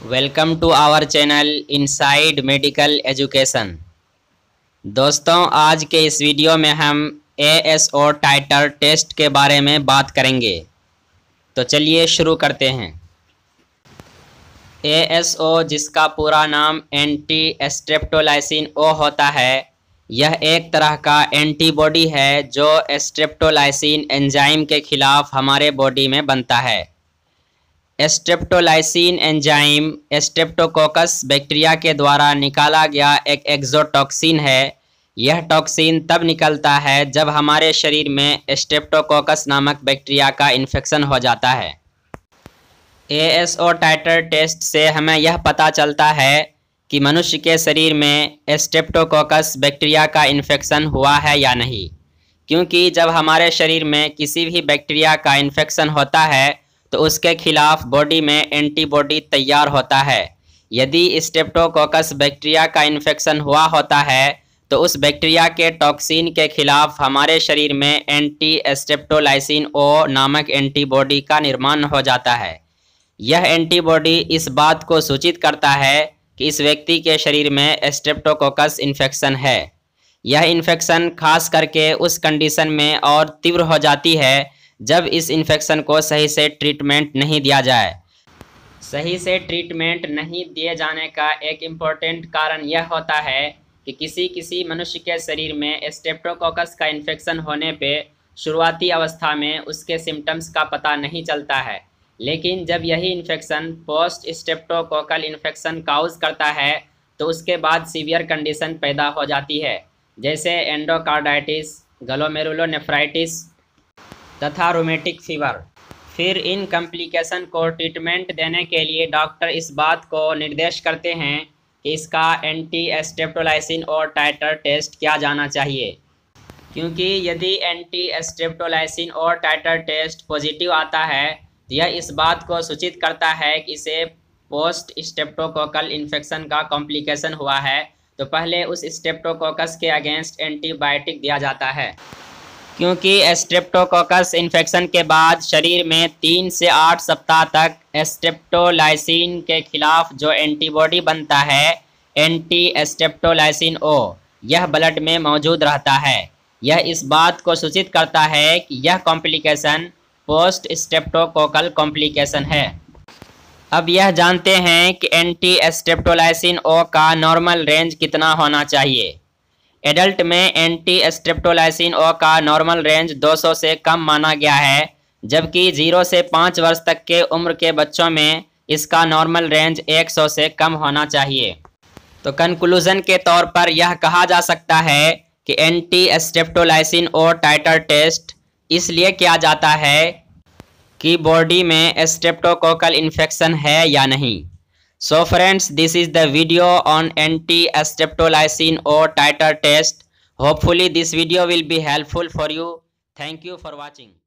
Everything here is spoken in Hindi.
Welcome to our channel inside medical education दोस्तों, आज के इस वीडियो में हम ए एस ओ टाइटर टेस्ट के बारे में बात करेंगे। तो चलिए शुरू करते हैं। ए एस ओ जिसका पूरा नाम एंटी एस्ट्रेप्टोलाइसिन ओ होता है, यह एक तरह का एंटीबॉडी है जो एस्ट्रेप्टोलाइसिन एंजाइम के खिलाफ हमारे बॉडी में बनता है। एस्ट्रेप्टोलाइसिन एंजाइम एस्ट्रेप्टोकोकस बैक्टीरिया के द्वारा निकाला गया एक एक्जोटॉक्सिन है। यह टॉक्सिन तब निकलता है जब हमारे शरीर में एस्ट्रेप्टोकोकस नामक बैक्टीरिया का इन्फेक्शन हो जाता है। ए एस ओ टाइटर टेस्ट से हमें यह पता चलता है कि मनुष्य के शरीर में एस्ट्रेप्टोकोकस बैक्टीरिया का इन्फेक्शन हुआ है या नहीं। क्योंकि जब हमारे शरीर में किसी भी बैक्टीरिया का इन्फेक्शन होता है तो उसके खिलाफ बॉडी में एंटीबॉडी तैयार होता है। यदि स्टेप्टोकोकस बैक्टीरिया का इन्फेक्शन हुआ होता है तो उस बैक्टीरिया के टॉक्सिन के खिलाफ हमारे शरीर में एंटी एस्टेप्टोलाइसिन ओ नामक एंटीबॉडी का निर्माण हो जाता है। यह एंटीबॉडी इस बात को सूचित करता है कि इस व्यक्ति के शरीर में एस्ट्रेप्टोकोकस इन्फेक्शन है। यह इन्फेक्शन खास करके उस कंडीशन में और तीव्र हो जाती है जब इस इन्फेक्शन को सही से ट्रीटमेंट नहीं दिया जाए। सही से ट्रीटमेंट नहीं दिए जाने का एक इम्पोर्टेंट कारण यह होता है कि किसी किसी मनुष्य के शरीर में स्टेप्टोकोकस का इन्फेक्शन होने पे शुरुआती अवस्था में उसके सिम्टम्स का पता नहीं चलता है। लेकिन जब यही infection post streptococcal infection cause करता है तो उसके बाद सीवियर कंडीशन पैदा हो जाती है। जैसे एंडोकार्डाइटिस गलोमेरुलोनेफ्राइटिस तथा रोमेटिक फीवर फिर इन कम्प्लिकेशन को ट्रीटमेंट देने के लिए डॉक्टर इस बात को निर्देश करते हैं कि इसका एंटी एस्टेप्टोलाइसिन और टाइटर टेस्ट किया जाना चाहिए। क्योंकि यदि एंटी एस्टेप्टोलाइसिन और टाइटर टेस्ट पॉजिटिव आता है तो यह इस बात को सूचित करता है कि इसे पोस्ट स्टेप्टोकोकल इन्फेक्शन का कॉम्प्लिकेशन हुआ है तो पहले उस स्टेप्टोकोकस के अगेंस्ट एंटीबायोटिक दिया जाता है। क्योंकि एस्ट्रेप्टोकोकस इन्फेक्शन के बाद शरीर में तीन से आठ सप्ताह तक एस्ट्रेप्टोलाइसिन के खिलाफ जो एंटीबॉडी बनता है एंटी एस्ट्रेप्टोलाइसिन ओ यह ब्लड में मौजूद रहता है। यह इस बात को सूचित करता है कि यह कॉम्प्लिकेशन पोस्ट स्टेप्टोकोकल कॉम्प्लिकेशन है। अब यह जानते हैं कि एंटी एस्ट्रेप्टोलाइसिन ओ का नॉर्मल रेंज कितना होना चाहिए। एडल्ट में एंटी स्ट्रेप्टोलाइसिन ओ का नॉर्मल रेंज 200 से कम माना गया है, जबकि ज़ीरो से पाँच वर्ष तक के उम्र के बच्चों में इसका नॉर्मल रेंज 100 से कम होना चाहिए। तो कंक्लूजन के तौर पर यह कहा जा सकता है कि एंटी स्ट्रेप्टोलाइसिन और टाइटर टेस्ट इसलिए किया जाता है कि बॉडी में स्ट्रेप्टोकोकल इन्फेक्शन है या नहीं। So friends, this is the video on anti-streptolysin or titer test. Hopefully this video will be helpful for you. Thank you for watching.